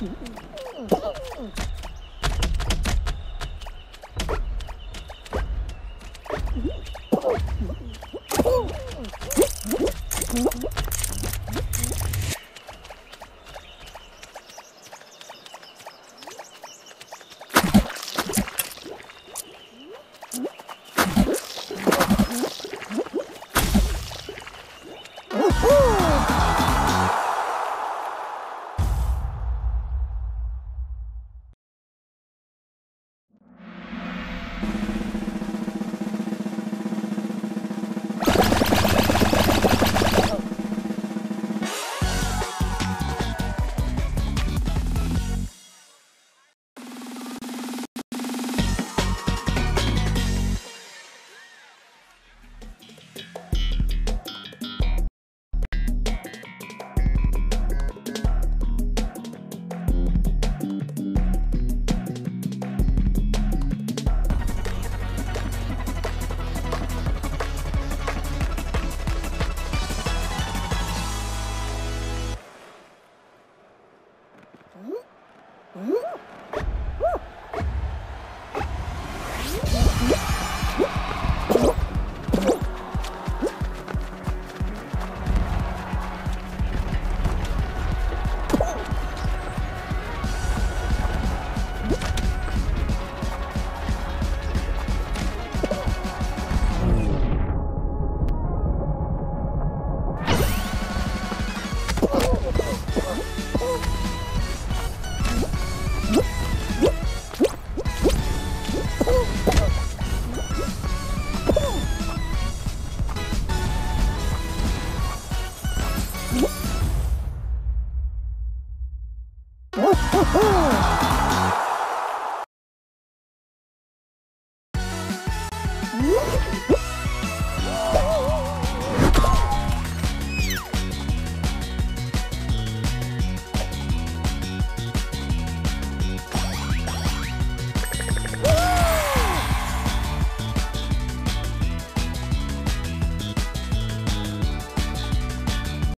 Mm-hmm. Woo! Woohoo!